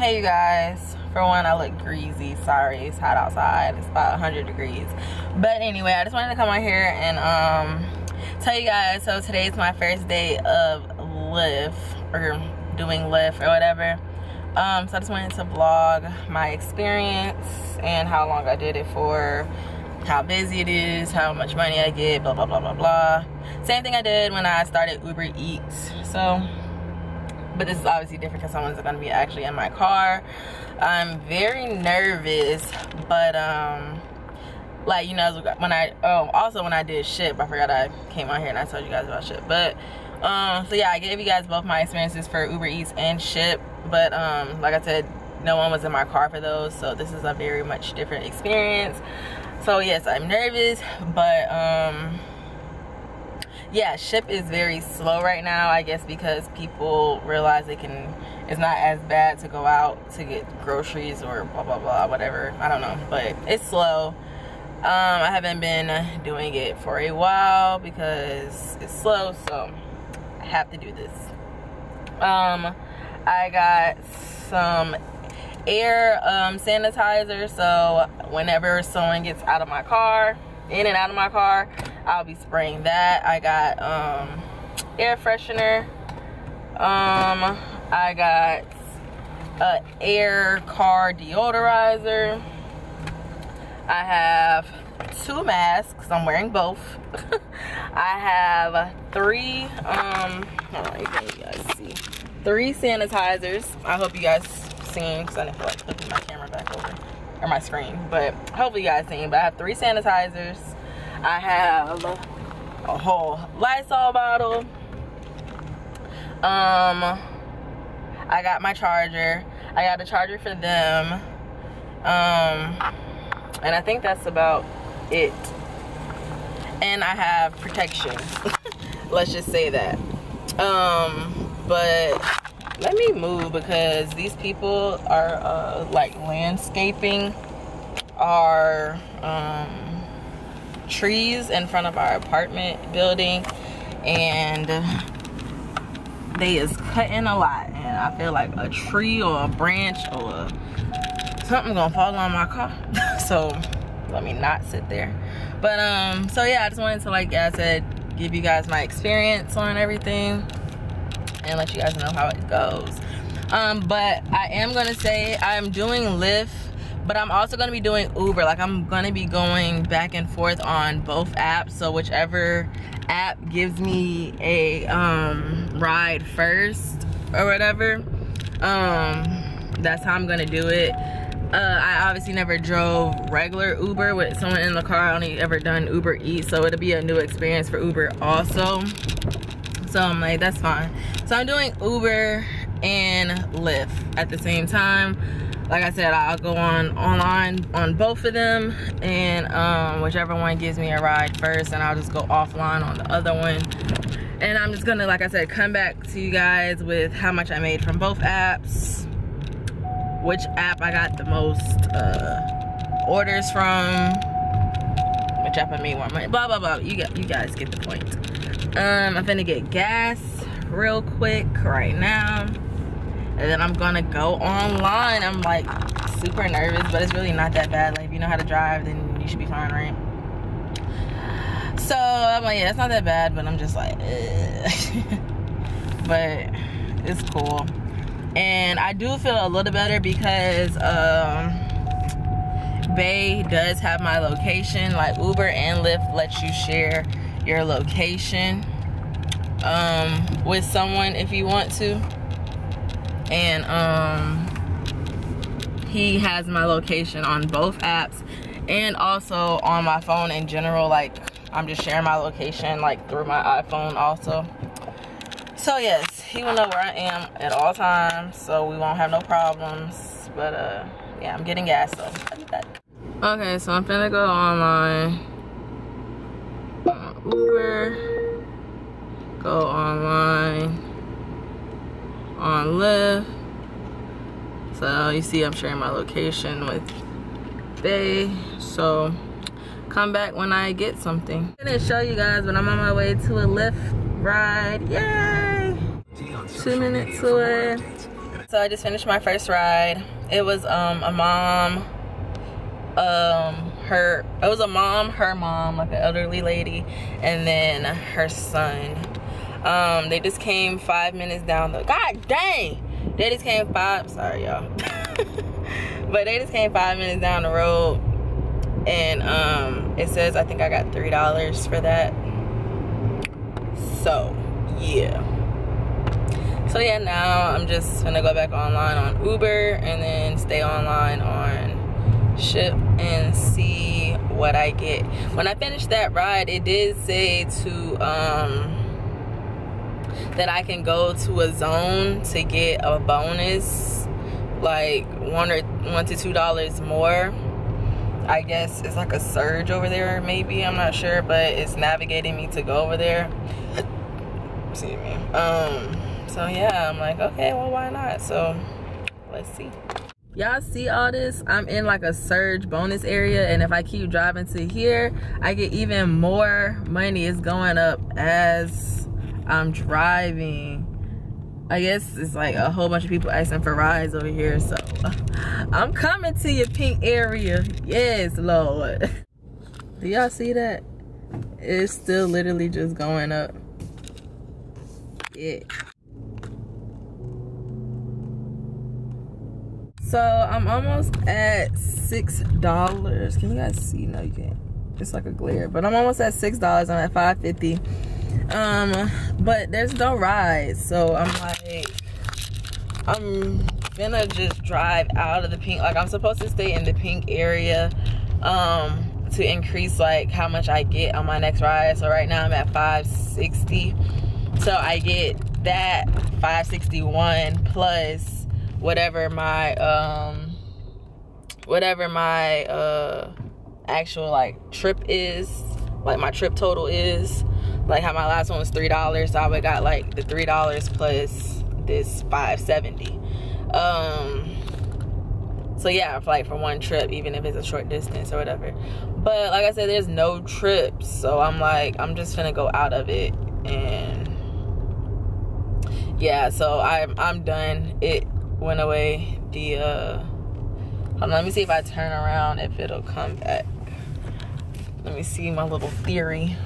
hey you guys. For one i look greasy. Sorry it's hot outside. It's about 100 degrees. But anyway i just wanted to come on here and um tell you guys so today's my first day of Lyft or doing Lyft or whatever. Um so i just wanted to vlog my experience and how long i did it for how busy it is how much money i get blah blah blah blah blah. Same thing i did when i started uber eats. So but this is obviously different because someone's gonna be actually in my car. I'm very nervous but um like you know when i oh also when i did Shipt i forgot i came on here and i told you guys about Shipt but um so yeah i gave you guys both my experiences for uber eats and Shipt but um like i said no one was in my car for those so this is a very much different experience. So yes i'm nervous but um yeah Shipt is very slow right now i guess because people realize they can it's not as bad to go out to get groceries or blah blah blah whatever. I don't know but it's slow. Um i haven't been doing it for a while because it's slow so i have to do this. Um i got some air um, sanitizer so whenever someone gets out of my car in and out of my car I'll be spraying that. I got um, air freshener. Um, I got a air car deodorizer. I have two masks. I'm wearing both. I have three, um, on, you guys see. Three sanitizers. I hope you guys seen because I didn't feel like flipping my camera back over or my screen but hopefully you guys seen but I have three sanitizers I have a whole Lysol bottle. Um, I got my charger. I got a charger for them. Um, and I think that's about it. And I have protection. Let's just say that. Um, but let me move because these people are uh, like landscaping our um, trees in front of our apartment building and they is cutting a lot and I feel like a tree or a branch or something gonna fall on my car. So let me not sit there. But um so yeah I just wanted to like I said give you guys my experience on everything and let you guys know how it goes um but I am gonna say I'm doing Lyft but i'm also to be doing uber like i'm to be going back and forth on both apps so whichever app gives me a um, ride first or whatever um, that's how i'm to do it uh, I obviously never drove regular Uber with someone in the car. I only ever done Uber Eats, so it'll be a new experience for Uber also. So I'm like, that's fine. So I'm doing Uber and Lyft at the same time like I said, I'll go on online on both of them and um, whichever one gives me a ride first and I'll just go offline on the other one. And I'm just gonna, like I said, come back to you guys with how much I made from both apps, which app I got the most uh, orders from, which I made more money, blah, blah, blah. You, got, you guys get the point. Um, I'm gonna get gas real quick right now and then I'm gonna go online. I'm like super nervous, but it's really not that bad. Like if you know how to drive, then you should be fine, right? So I'm like, yeah, it's not that bad, but I'm just like, but it's cool. And I do feel a little better because um, Bay does have my location. Like Uber and Lyft lets you share your location um, with someone if you want to. And um, he has my location on both apps and also on my phone in general like I'm just sharing my location like through my iPhone also. So yes he will know where I am at all times so we won't have no problems but uh yeah I'm getting gas so I'll be back okay so I'm gonna go online Uber go online on Lyft. So you see I'm sharing my location with Bay. So come back when I get something. I'm gonna show you guys when I'm on my way to a Lyft ride. Yay! Two minutes away. so I just finished my first ride. It was um a mom, um her it was a mom, her mom, like an elderly lady, and then her son. Um, they just came five minutes down the god dang! They just came five sorry y'all. but they just came five minutes down the road and um it says I think I got three dollars for that. So yeah so yeah now i'm just gonna go back online on uber and then stay online on Shipt and see what i get. When i finished that ride it did say to um that i can go to a zone to get a bonus like one or one to two dollars more. I guess it's like a surge over there maybe i'm not sure but it's navigating me to go over there. See me. Um so yeah i'm like okay well why not? So let's see y'all see all this? I'm in like a surge bonus area and if i keep driving to here i get even more money. It's going up as i'm driving. I guess it's like a whole bunch of people asking for rides over here so i'm coming to your pink area. Yes lord. Do y'all see that? It's still literally just going up. Yeah So I'm almost at six dollars. Can you guys see? No, you can't. It's like a glare, but I'm almost at six dollars. I'm at five fifty. Um, but there's no ride, so I'm like, I'm gonna just drive out of the pink. Like I'm supposed to stay in the pink area, um, to increase like how much I get on my next ride. So right now I'm at 560. So I get that 561 plus whatever my um whatever my uh actual like trip is like my trip total is. Like how my last one was three dollars so i would got like the three dollars plus this 570 um so yeah like for one trip even if it's a short distance or whatever. But like i said there's no trips so i'm like i'm just gonna go out of it and yeah so i'm i'm done. It went away. The, uh, hold on, let me see if I turn around, if it'll come back. Let me see my little theory.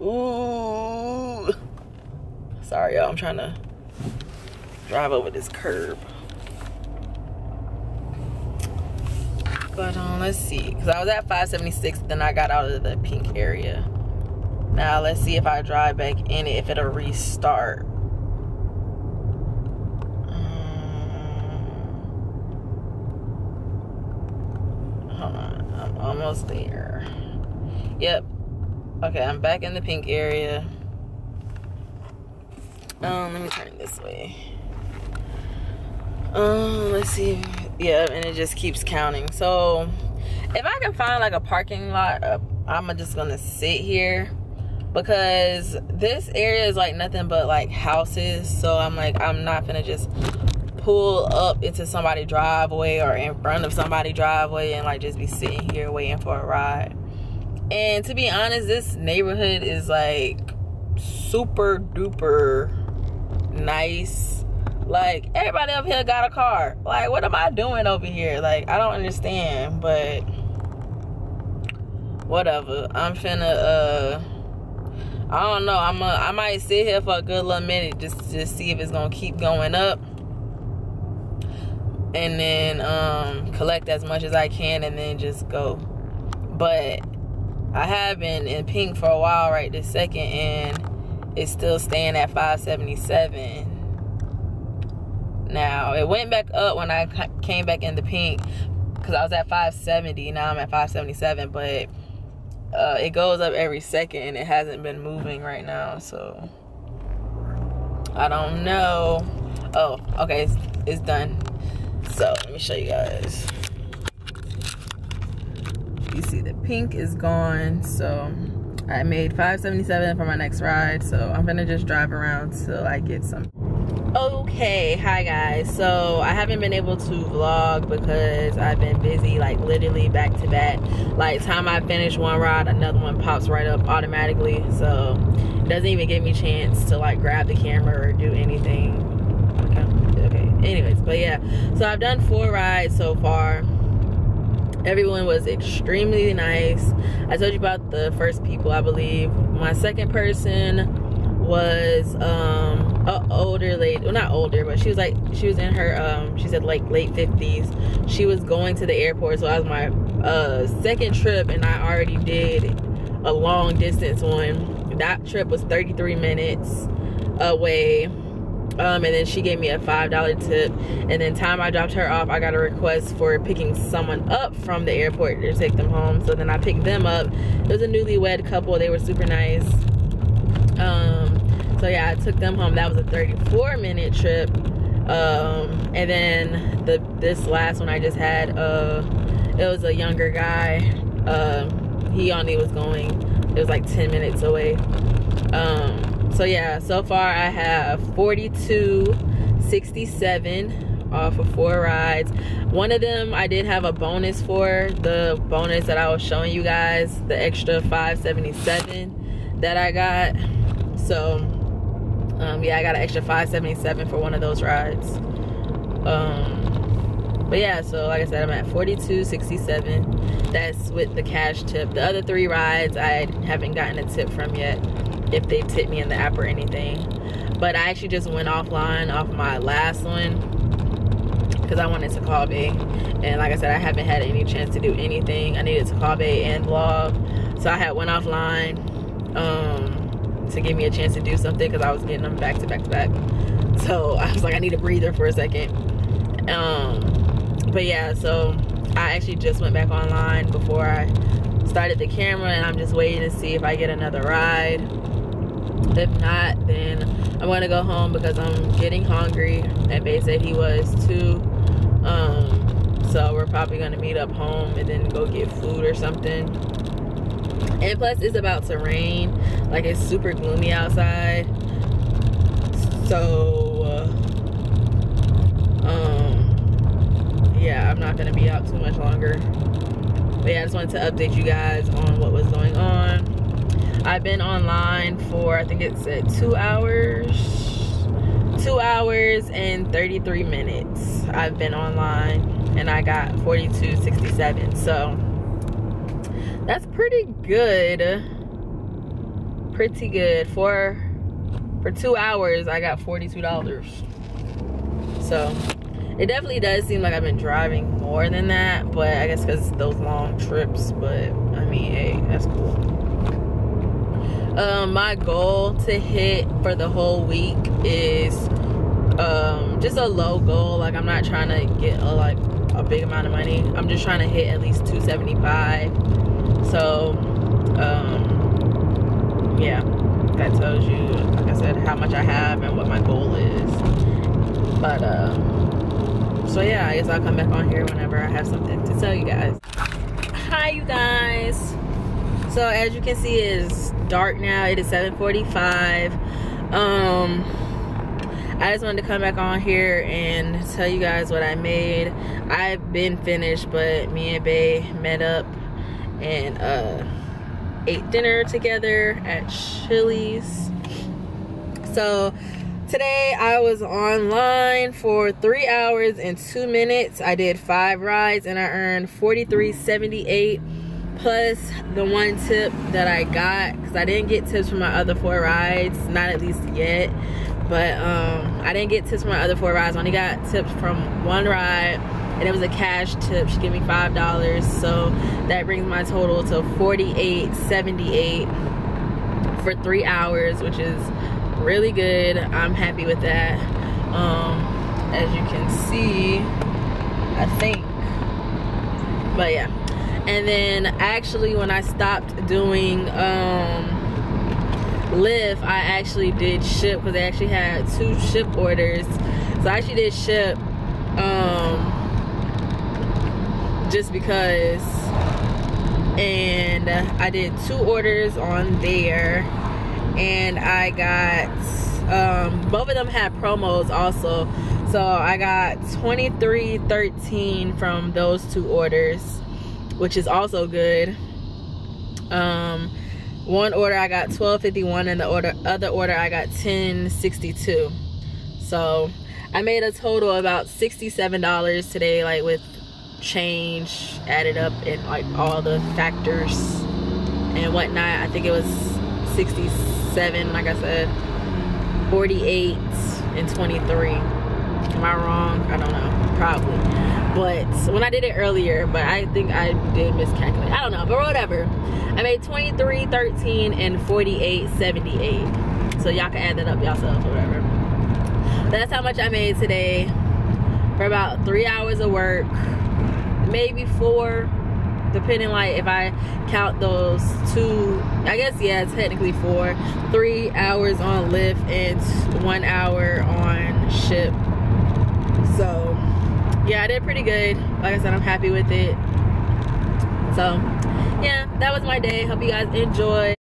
Ooh. Sorry, y'all, I'm trying to drive over this curb. But um, let's see, because I was at 576, then I got out of the pink area. Now let's see if I drive back in it, if it'll restart. Almost there. Yep. Okay, I'm back in the pink area. Um, let me turn this way. Um, let's see. Yeah, and it just keeps counting. So, if I can find like a parking lot, uh, I'm just gonna sit here because this area is like nothing but like houses. So I'm like, I'm not gonna just pull up into somebody's driveway or in front of somebody's driveway and like just be sitting here waiting for a ride. And to be honest, this neighborhood is like super duper nice. Like everybody up here got a car. Like what am I doing over here? Like I don't understand, but whatever. I'm finna uh I don't know. I'm a, I might sit here for a good little minute just to see if it's gonna keep going up and then um, collect as much as I can and then just go. But I have been in pink for a while right this second and it's still staying at 577. Now, it went back up when I came back in the pink because I was at 570. Now I'm at 577, but uh, it goes up every second and it hasn't been moving right now. So I don't know. Oh, okay, it's, it's done. So let me show you guys. You see the pink is gone. So I made 577 for my next ride. So I'm gonna just drive around till I get some. Okay, hi guys. So I haven't been able to vlog because I've been busy like literally back to back. Like time I finish one ride, another one pops right up automatically. So it doesn't even give me chance to like grab the camera or do anything. Okay, anyways but yeah. So i've done four rides so far. Everyone was extremely nice. I told you about the first people i believe. My second person was um a older lady well not older but she was like she was in her um she said like late 50s she was going to the airport so that was my uh second trip and i already did a long distance one. That trip was 33 minutes away um, and then she gave me a five dollar tip and then time i dropped her off i got a request for picking someone up from the airport to take them home so then i picked them up it was a newlywed couple they were super nice um, so yeah, I took them home. That was a 34 minute trip. Um, and then the this last one I just had, uh, it was a younger guy. Uh, he only was going, it was like 10 minutes away. Um, so yeah, so far I have 42.67 off of four rides. One of them I did have a bonus for, the bonus that I was showing you guys, the extra 577 that I got. So um, yeah i got an extra 577 for one of those rides. Um, but yeah so like i said i'm at 4267 that's with the cash tip. The other three rides i haven't gotten a tip from yet if they tip me in the app or anything but i actually just went offline off my last one because i wanted to call bay and like i said i haven't had any chance to do anything i needed to call bay and vlog so i had went offline um, to give me a chance to do something because I was getting them back to back to back. So I was like, I need a breather for a second. Um, but yeah, so I actually just went back online before I started the camera and I'm just waiting to see if I get another ride. If not, then I'm gonna go home because I'm getting hungry. And Bay said he was too. Um, so we're probably gonna meet up home and then go get food or something. And plus it's about to rain. Like it's super gloomy outside. So uh, um yeah i'm not gonna be out too much longer. But yeah i just wanted to update you guys on what was going on i've been online for i think it's at two hours two hours and 33 minutes i've been online and i got 42.67 so that's pretty good. Pretty good. For for two hours i got 42 dollars. So it definitely does seem like i've been driving more than that but i guess because those long trips but i mean hey that's cool um my goal to hit for the whole week is um just a low goal. Like i'm not trying to get a like a big amount of money. I'm just trying to hit at least 275 so um, yeah that tells you like i said how much i have and what my goal is. But uh, so yeah i guess i'll come back on here whenever i have something to tell you guys. Hi you guys so as you can see it is dark now it is 7:45. um I just wanted to come back on here and tell you guys what I made. I've been finished, but me and Bay met up and uh, ate dinner together at Chili's. So today I was online for three hours and two minutes. I did five rides and I earned 43.78 plus the one tip that I got because I didn't get tips from my other four rides, not at least yet. But um, I didn't get tips from my other four rides. I only got tips from one ride and it was a cash tip she gave me five dollars so that brings my total to 48.78 for three hours which is really good i'm happy with that um as you can see i think but yeah and then actually when i stopped doing um Lyft i actually did Shipt because I actually had two Shipt orders. So i actually did Shipt um just because and I did two orders on there. And I got um, both of them had promos also. So I got 23.13 from those two orders which is also good um, one order I got 12.51 and the order other order I got 10.62 so I made a total of about $67 today, like with change added up and like all the factors and whatnot. I think it was 67, like I said, 48 and 23. Am I wrong? I don't know. Probably. But when I did it earlier, but I think I did miscalculate. I don't know, but whatever. I made 23, 13, and 48, 78. So y'all can add that up yourselves or whatever. That's how much I made today for about three hours of work. Maybe four, depending like if I count those two, I guess yeah, technically four. Three hours on Lyft and one hour on Shipt. So yeah, I did pretty good. Like I said, I'm happy with it. So yeah, that was my day. Hope you guys enjoy.